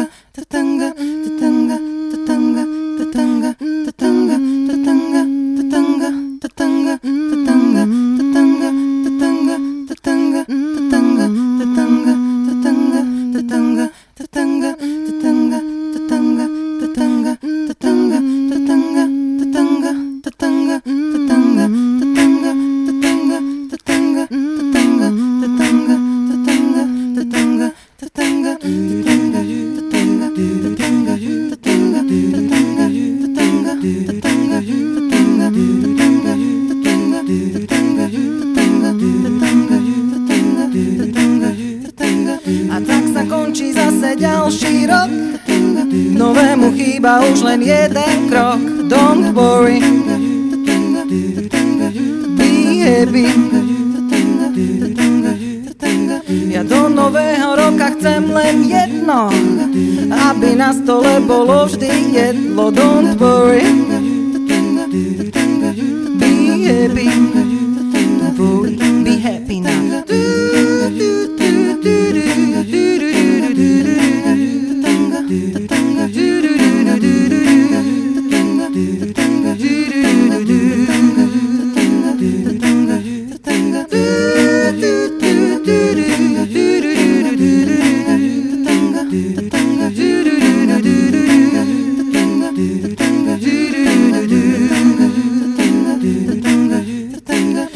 A ďalší rok. Novému chýba už len jeden krok. Don't worry. Be happy Ja do nového roka chcem len jedno Aby na stole bolo vždy jedlo. Don't worry. Be happy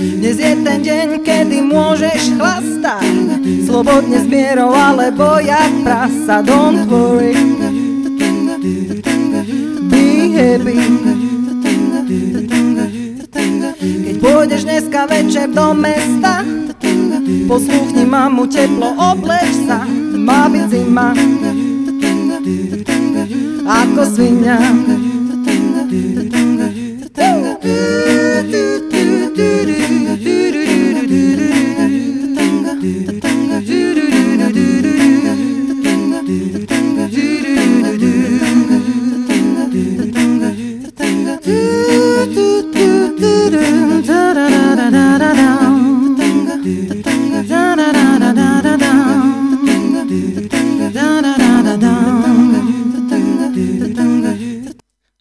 Dnes je ten deň, kedy môžeš chlastať. Slobodne s mierou alebo jak prasa Don't worry. Be happy Keď pôjdeš dneska večer do mesta Posluchni mamu, teplo obleč sa Má byť zima. Ako svinia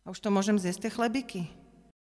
A už to môžem zjesť tie chlebiky.